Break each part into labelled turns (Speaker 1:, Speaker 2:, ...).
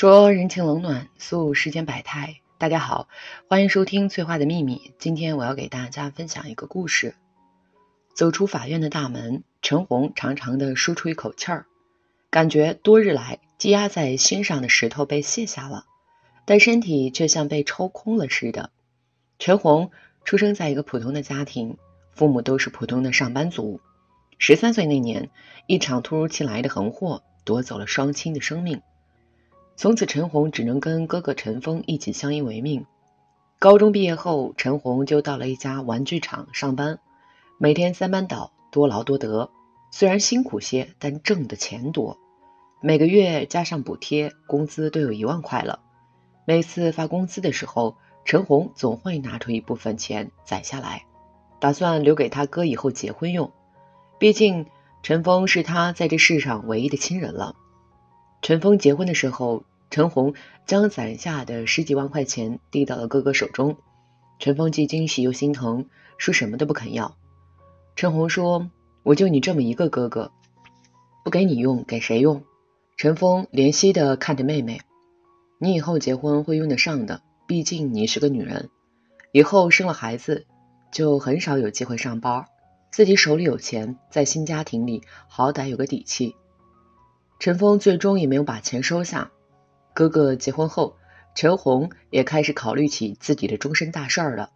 Speaker 1: 说人情冷暖，诉世间百态。大家好，欢迎收听《翠花的秘密》。今天我要给大家分享一个故事。走出法院的大门，陈红长长的舒出一口气儿，感觉多日来积压在心上的石头被卸下了，但身体却像被抽空了似的。陈红出生在一个普通的家庭，父母都是普通的上班族。十三岁那年，一场突如其来的横祸夺走了双亲的生命。从此，陈红只能跟哥哥陈峰一起相依为命。高中毕业后，陈红就到了一家玩具厂上班，每天三班倒，多劳多得。虽然辛苦些，但挣的钱多，每个月加上补贴，工资都有一万块了。每次发工资的时候，陈红总会拿出一部分钱攒下来，打算留给他哥以后结婚用。毕竟，陈峰是他在这世上唯一的亲人了。陈峰结婚的时候，陈红将攒下的十几万块钱递到了哥哥手中。陈峰既惊喜又心疼，说什么都不肯要。陈红说：“我就你这么一个哥哥，不给你用，给谁用？”陈峰怜惜的看着妹妹：“你以后结婚会用得上的，毕竟你是个女人。以后生了孩子，就很少有机会上班，自己手里有钱，在新家庭里好歹有个底气。”陈峰最终也没有把钱收下。哥哥结婚后，陈红也开始考虑起自己的终身大事儿了。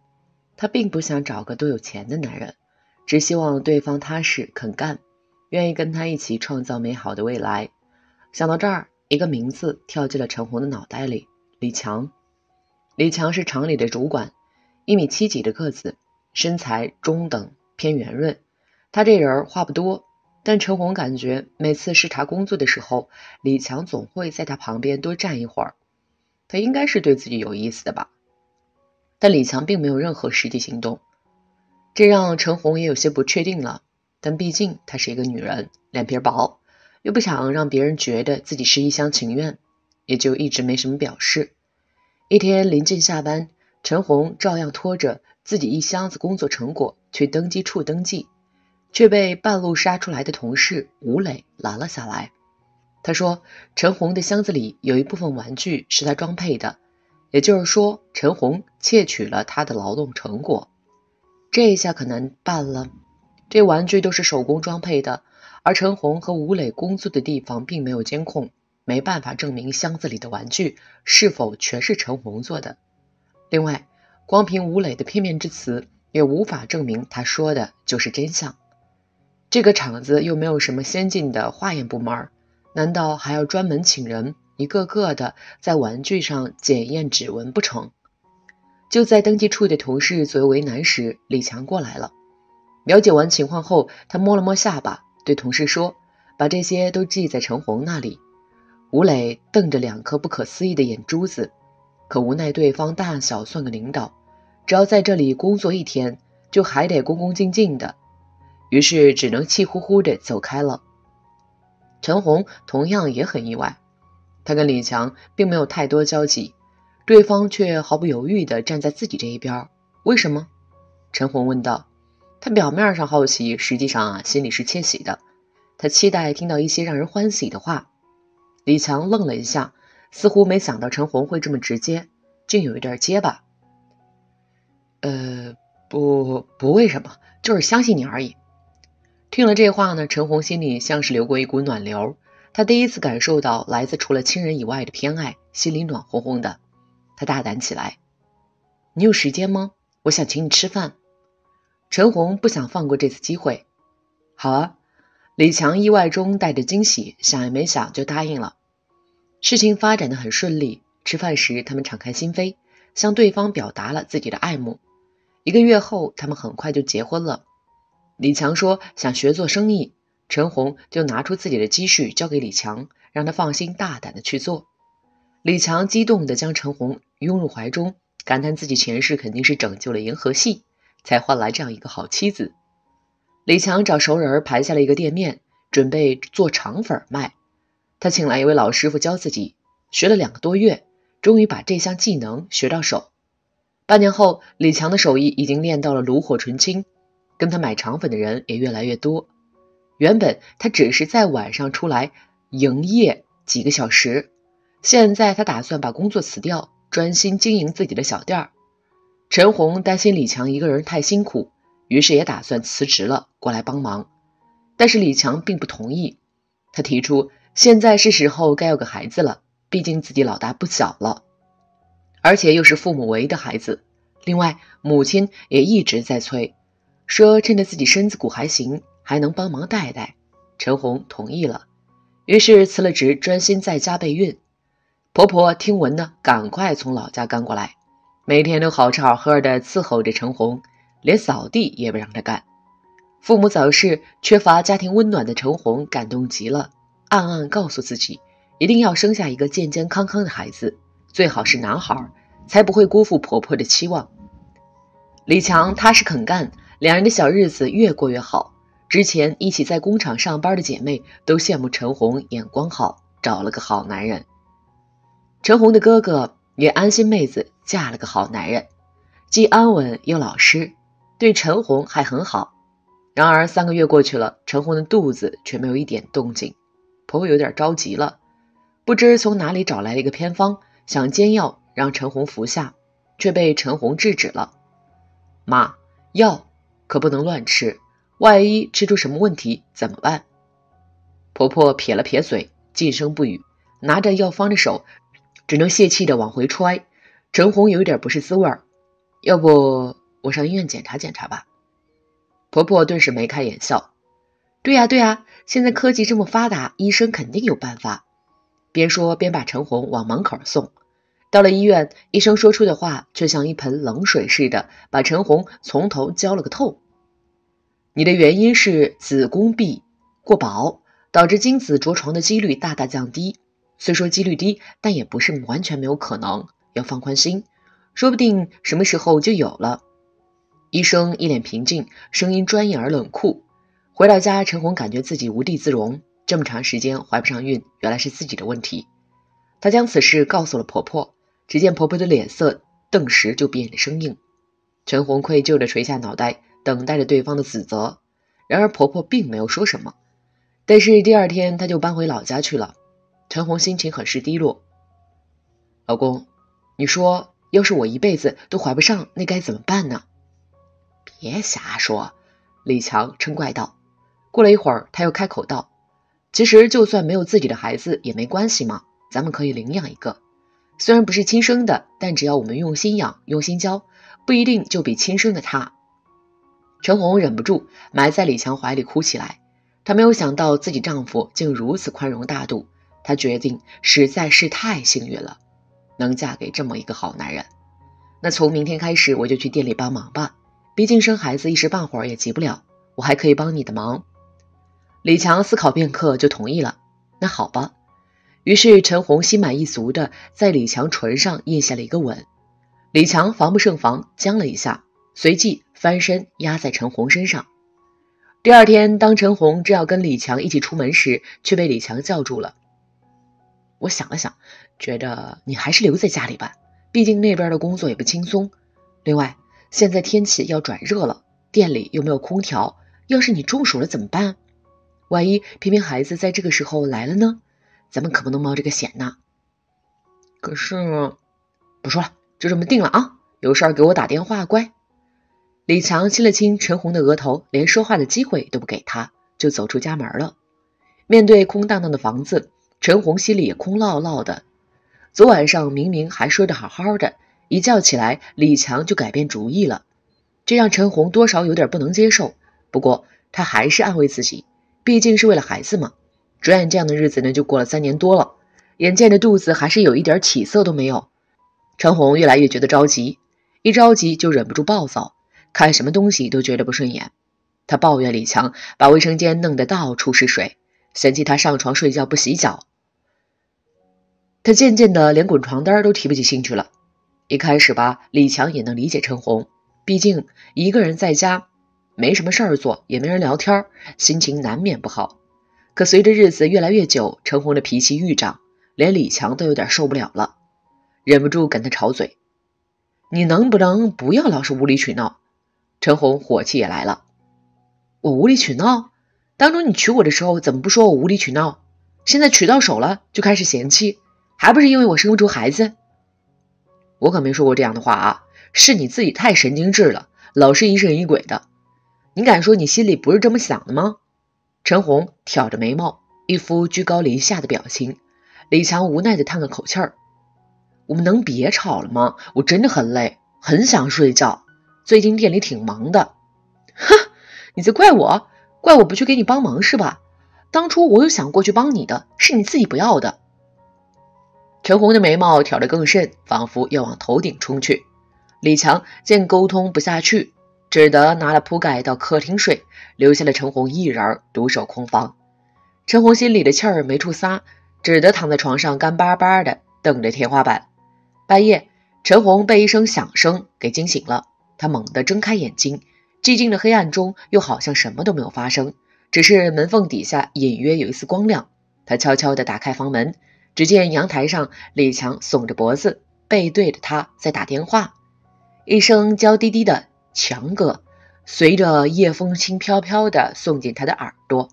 Speaker 1: 她并不想找个多有钱的男人，只希望对方踏实肯干，愿意跟他一起创造美好的未来。想到这儿，一个名字跳进了陈红的脑袋里：李强。李强是厂里的主管，一米七几的个子，身材中等偏圆润。他这人话不多。但陈红感觉每次视察工作的时候，李强总会在他旁边多站一会儿。他应该是对自己有意思的吧？但李强并没有任何实际行动，这让陈红也有些不确定了。但毕竟她是一个女人，脸皮薄，又不想让别人觉得自己是一厢情愿，也就一直没什么表示。一天临近下班，陈红照样拖着自己一箱子工作成果去登记处登记。却被半路杀出来的同事吴磊拦了下来。他说：“陈红的箱子里有一部分玩具是他装配的，也就是说，陈红窃取了他的劳动成果。这一下可难办了。这玩具都是手工装配的，而陈红和吴磊工作的地方并没有监控，没办法证明箱子里的玩具是否全是陈红做的。另外，光凭吴磊的片面之词，也无法证明他说的就是真相。”这个厂子又没有什么先进的化验部门，难道还要专门请人一个个的在玩具上检验指纹不成？就在登记处的同事左右为难时，李强过来了。了解完情况后，他摸了摸下巴，对同事说：“把这些都记在陈红那里。”吴磊瞪着两颗不可思议的眼珠子，可无奈对方大小算个领导，只要在这里工作一天，就还得恭恭敬敬的。于是只能气呼呼地走开了。陈红同样也很意外，他跟李强并没有太多交集，对方却毫不犹豫地站在自己这一边。为什么？陈红问道。他表面上好奇，实际上啊，心里是窃喜的。他期待听到一些让人欢喜的话。李强愣了一下，似乎没想到陈红会这么直接，竟有一点结巴。呃，不不，为什么？就是相信你而已。听了这话呢，陈红心里像是流过一股暖流。她第一次感受到来自除了亲人以外的偏爱，心里暖烘烘的。她大胆起来：“你有时间吗？我想请你吃饭。”陈红不想放过这次机会。好啊，李强意外中带着惊喜，想也没想就答应了。事情发展的很顺利。吃饭时，他们敞开心扉，向对方表达了自己的爱慕。一个月后，他们很快就结婚了。李强说想学做生意，陈红就拿出自己的积蓄交给李强，让他放心大胆的去做。李强激动地将陈红拥入怀中，感叹自己前世肯定是拯救了银河系，才换来这样一个好妻子。李强找熟人盘下了一个店面，准备做肠粉卖。他请来一位老师傅教自己，学了两个多月，终于把这项技能学到手。半年后，李强的手艺已经练到了炉火纯青。跟他买肠粉的人也越来越多。原本他只是在晚上出来营业几个小时，现在他打算把工作辞掉，专心经营自己的小店儿。陈红担心李强一个人太辛苦，于是也打算辞职了，过来帮忙。但是李强并不同意，他提出现在是时候该有个孩子了，毕竟自己老大不小了，而且又是父母唯一的孩子。另外，母亲也一直在催，说趁着自己身子骨还行，还能帮忙带带。陈红同意了，于是辞了职，专心在家备孕。婆婆听闻呢，赶快从老家赶过来，每天都好吃好喝的伺候着陈红，连扫地也不让她干。父母早逝，缺乏家庭温暖的陈红感动极了，暗暗告诉自己，一定要生下一个健健康康的孩子，最好是男孩，才不会辜负婆婆的期望。李强踏实肯干，两人的小日子越过越好。之前一起在工厂上班的姐妹都羡慕陈红眼光好，找了个好男人。陈红的哥哥也安心妹子嫁了个好男人，既安稳又老实，对陈红还很好。然而三个月过去了，陈红的肚子却没有一点动静，婆婆有点着急了，不知从哪里找来了一个偏方，想煎药让陈红服下，却被陈红制止了。妈，药可不能乱吃，万一吃出什么问题怎么办？婆婆撇了撇嘴，噤声不语，拿着药方的手只能泄气的往回揣。陈红有点不是滋味儿，要不我上医院检查检查吧。婆婆顿时眉开眼笑：“对呀对呀，现在科技这么发达，医生肯定有办法。”边说边把陈红往门口送。到了医院，医生说出的话却像一盆冷水似的，把陈红从头浇了个透。你的原因是子宫壁过薄，导致精子着床的几率大大降低。虽说几率低，但也不是完全没有可能，要放宽心，说不定什么时候就有了。医生一脸平静，声音专业而冷酷。回到家，陈红感觉自己无地自容。这么长时间怀不上孕，原来是自己的问题。她将此事告诉了婆婆，只见婆婆的脸色顿时就变得生硬。陈红愧疚地垂下脑袋，等待着对方的指责。然而婆婆并没有说什么。但是第二天，她就搬回老家去了。陈红心情很是低落。老公，你说，要是我一辈子都怀不上，那该怎么办呢？
Speaker 2: 别瞎说，
Speaker 1: 李强嗔怪道。过了一会儿，他又开口道：“其实就算没有自己的孩子也没关系嘛，咱们可以领养一个。虽然不是亲生的，但只要我们用心养、用心教，不一定就比亲生的差。”陈红忍不住埋在李强怀里哭起来。她没有想到自己丈夫竟如此宽容大度，她决定实在是太幸运了，能嫁给这么一个好男人。那从明天开始，我就去店里帮忙吧。毕竟生孩子一时半会儿也急不了，我还可以帮你的忙。李强思考片刻就同意了。那好吧。于是陈红心满意足的在李强唇上印下了一个吻。李强防不胜防，僵了一下，随即翻身压在陈红身上。第二天，当陈红正要跟李强一起出门时，却被李强叫住了。我想了想，觉得你还是留在家里吧，毕竟那边的工作也不轻松。另外。现在天气要转热了，店里又没有空调，要是你中暑了怎么办？万一偏偏孩子在这个时候来了呢？咱们可不能冒这个险呐。
Speaker 2: 可是，不说了，就这么定了啊！有事儿给我打电话，乖。
Speaker 1: 李强亲了亲陈红的额头，连说话的机会都不给他，就走出家门了。面对空荡荡的房子，陈红心里也空落落的。昨晚上明明还说的好好的。一觉起来，李强就改变主意了，这让陈红多少有点不能接受。不过他还是安慰自己，毕竟是为了孩子嘛。转眼这样的日子呢，就过了三年多了，眼见着肚子还是有一点起色都没有，陈红越来越觉得着急，一着急就忍不住暴躁，看什么东西都觉得不顺眼。他抱怨李强把卫生间弄得到处是水，嫌弃他上床睡觉不洗脚。他渐渐的连滚床单都提不起兴趣了。一开始吧，李强也能理解陈红，毕竟一个人在家，没什么事儿做，也没人聊天，心情难免不好。可随着日子越来越久，陈红的脾气愈长，连李强都有点受不了了，忍不住跟他吵嘴：“你能不能不要老是无理取闹？”陈红火气也来了：“我无理取闹？当初你娶我的时候怎么不说我无理取闹？现在娶到手了就开始嫌弃？”
Speaker 2: 还不是因为我生不出孩子？我可没说过这样的话啊，是你自己太神经质了，老是疑神疑鬼的。你敢说你心里不是这么想的吗？陈红挑着眉毛，一副居高临下的表情。李强无奈的叹了口气儿：“我们能别吵了吗？我真的很累，很想睡觉。最近店里挺忙的。”哼，你在怪我？怪我不去给你帮忙是吧？当初我有想过去帮你的，是你自己不要的。陈红的眉毛挑得更甚，仿佛要往头顶冲去。李强见沟通不下去。只得拿了铺盖到客厅睡，留下了陈红一人独守空房。陈红心里的气儿没处撒，只得躺在床上干巴巴的瞪着天花板。半夜，陈红被一声响声给惊醒了，他猛地睁开眼睛，寂静的黑暗中又好像什么都没有发生，只是门缝底下隐约有一丝光亮。他悄悄地打开房门，只见阳台上李强耸着脖子，背对着他在打电话，一声娇滴滴的。强哥，随着夜风轻飘飘的送进他的耳朵，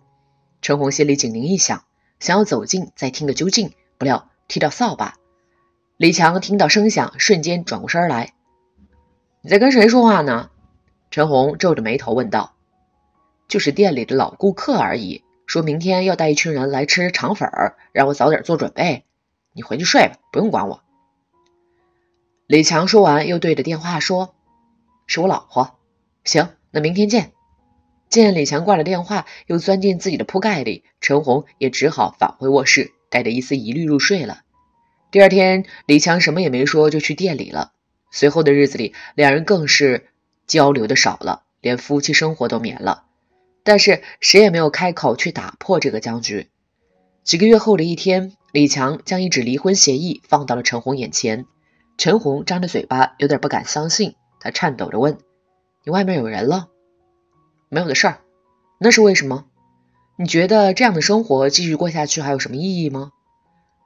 Speaker 2: 陈红心里警铃一响，想要走近再听个究竟，不料踢到扫把。李强听到声响，瞬间转过身来：“你在跟谁说话呢？”陈红皱着眉头问道：“就是店里的老顾客而已，说明天要带一群人来吃肠粉儿，让我早点做准备。你回去睡吧，不用管我。”李强说完，又对着电话说。是我老婆，行，那明天见。见李强挂了电话，又钻进自己的铺盖里，陈红也只好返回卧室，带着一丝疑虑入睡了。第二天，李强什么也没说，就去店里了。随后的日子里，两人更是交流的少了，连夫妻生活都免了。但是谁也没有开口去打破这个僵局。几个月后的一天，李强将一纸离婚协议放到了陈红眼前，陈红张着嘴巴，有点不敢相信。他颤抖着问：“你外面有人了？没有的事儿，那是为什么？你觉得这样的生活继续过下去还有什么意义吗？”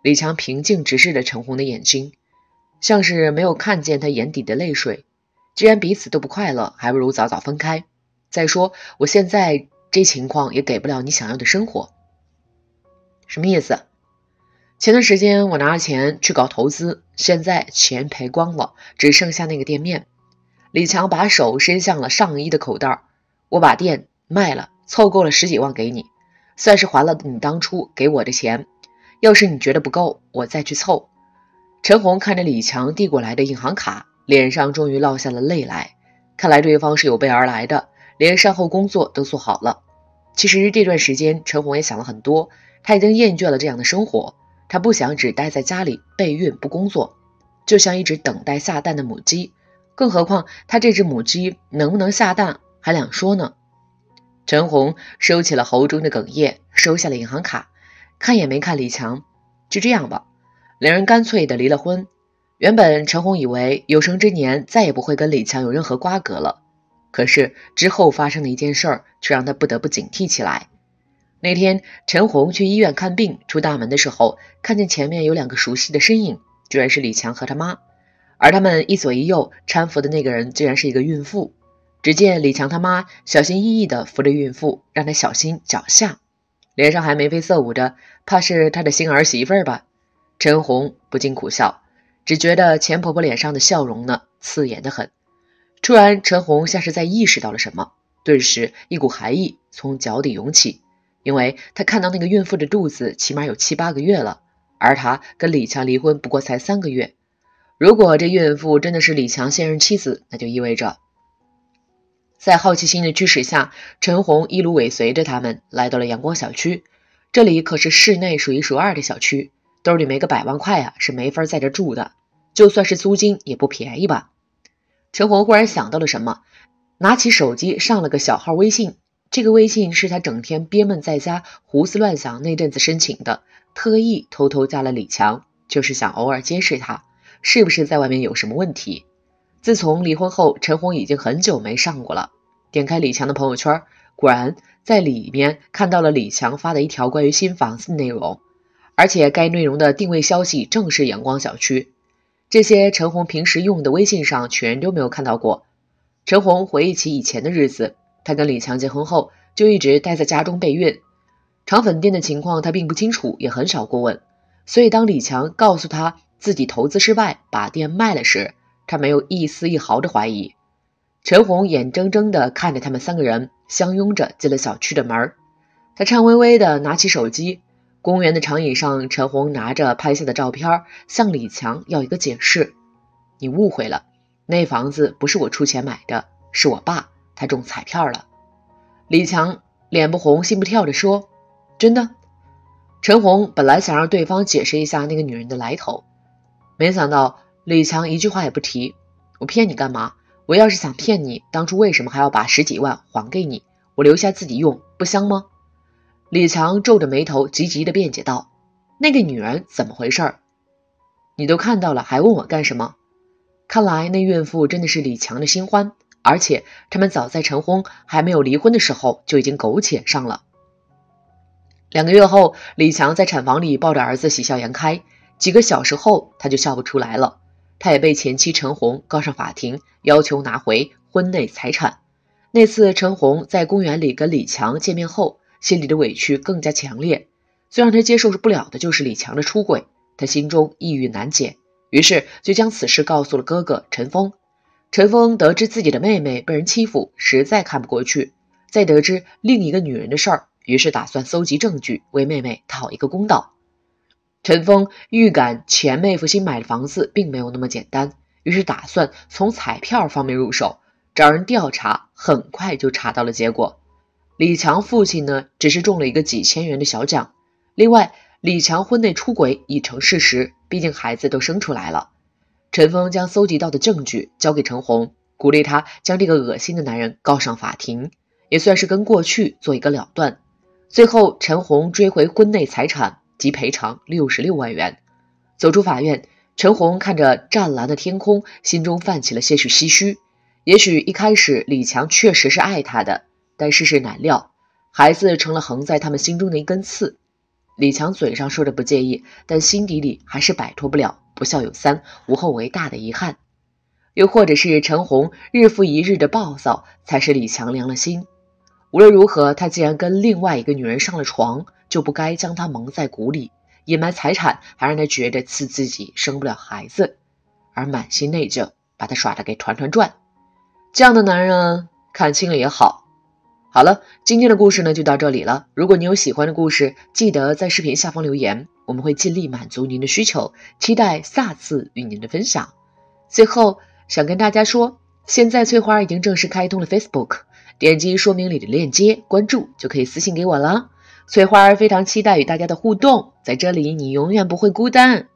Speaker 2: 李强平静直视着陈红的眼睛，像是没有看见他眼底的泪水。既然彼此都不快乐，还不如早早分开。再说，我现在这情况也给不了你想要的生活。什么意思？前段时间我拿了钱去搞投资，现在钱赔光了，只剩下那个店面。李强把手伸向了上衣的口袋，我把店卖了，凑够了十几万给你，算是还了你当初给我的钱。要是你觉得不够，我再去凑。陈红看着李强递过来的银行卡，脸上终于落下了泪来。看来对方是有备而来的，连善后工作都做好了。其实这段时间，陈红也想了很多，他已经厌倦了这样的生活，他不想只待在家里备孕不工作，就像一只等待下蛋的母鸡。更何况，他这只母鸡能不能下蛋还两说呢。陈红收起了喉中的哽咽，收下了银行卡，看也没看李强。就这样吧，两人干脆的离了婚。原本陈红以为有生之年再也不会跟李强有任何瓜葛了，可是之后发生的一件事儿，却让他不得不警惕起来。那天，陈红去医院看病，出大门的时候，看见前面有两个熟悉的身影，居然是李强和他妈。而他们一左一右搀扶的那个人，竟然是一个孕妇。只见李强他妈小心翼翼地扶着孕妇，让她小心脚下，脸上还眉飞色舞的，怕是他的新儿媳妇儿吧？陈红不禁苦笑，只觉得钱婆婆脸上的笑容呢，刺眼的很。突然，陈红像是在意识到了什么，顿时一股寒意从脚底涌起，因为她看到那个孕妇的肚子起码有七八个月了，而她跟李强离婚不过才三个月。如果这孕妇真的是李强现任妻子，那就意味着，在好奇心的驱使下，陈红一路尾随着他们来到了阳光小区。这里可是市内数一数二的小区，兜里没个百万块啊，是没法在这住的。就算是租金也不便宜吧？陈红忽然想到了什么，拿起手机上了个小号微信。这个微信是他整天憋闷在家胡思乱想那阵子申请的，特意偷偷加了李强，就是想偶尔监视他。是不是在外面有什么问题？自从离婚后，陈红已经很久没上过了。点开李强的朋友圈，果然在里面看到了李强发的一条关于新房子的内容，而且该内容的定位消息正是阳光小区。这些陈红平时用的微信上全都没有看到过。陈红回忆起以前的日子，她跟李强结婚后就一直待在家中备孕，肠粉店的情况她并不清楚，也很少过问。所以当李强告诉他自己投资失败，把店卖了时，他没有一丝一毫的怀疑。陈红眼睁睁地看着他们三个人相拥着进了小区的门儿，他颤巍巍地拿起手机。公园的长椅上，陈红拿着拍下的照片，向李强要一个解释：“你误会了，那房子不是我出钱买的，是我爸他中彩票了。”李强脸不红心不跳地说：“真的。”陈红本来想让对方解释一下那个女人的来头，没想到李强一句话也不提。我骗你干嘛？我要是想骗你，当初为什么还要把十几万还给你？我留下自己用，不香吗？李强皱着眉头，急急地辩解道：“那个女人怎么回事？你都看到了，还问我干什么？看来那孕妇真的是李强的新欢，而且他们早在陈红还没有离婚的时候就已经苟且上了。”两个月后，李强在产房里抱着儿子喜笑颜开。几个小时后，他就笑不出来了。他也被前妻陈红告上法庭，要求拿回婚内财产。那次陈红在公园里跟李强见面后，心里的委屈更加强烈。最让他接受不了的就是李强的出轨，他心中抑郁难解，于是就将此事告诉了哥哥陈峰。陈峰得知自己的妹妹被人欺负，实在看不过去。再得知另一个女人的事儿，于是打算搜集证据，为妹妹讨一个公道。陈峰预感前妹夫新买的房子并没有那么简单，于是打算从彩票方面入手，找人调查。很快就查到了结果，李强父亲呢只是中了一个几千元的小奖。另外，李强婚内出轨已成事实，毕竟孩子都生出来了。陈峰将搜集到的证据交给陈红，鼓励他将这个恶心的男人告上法庭，也算是跟过去做一个了断。最后，陈红追回婚内财产。即赔偿六十六万元。走出法院，陈红看着湛蓝的天空，心中泛起了些许唏嘘。也许一开始李强确实是爱她的，但世事难料，孩子成了横在他们心中的一根刺。李强嘴上说着不介意，但心底里还是摆脱不了“不孝有三，无后为大”的遗憾。又或者是陈红日复一日的暴躁，才使李强凉了心。无论如何，他既然跟另外一个女人上了床。就不该将她蒙在鼓里，隐瞒财产，还让她觉得自自己生不了孩子，而满心内疚，把他耍得给团团转。这样的男人看清了也好。好了，今天的故事呢就到这里了。如果你有喜欢的故事，记得在视频下方留言，我们会尽力满足您的需求，期待下次与您的分享。最后想跟大家说，现在翠花已经正式开通了 Facebook，点击说明里的链接关注就可以私信给我了。翠花非常期待与大家的互动，在这里你永远不会孤单。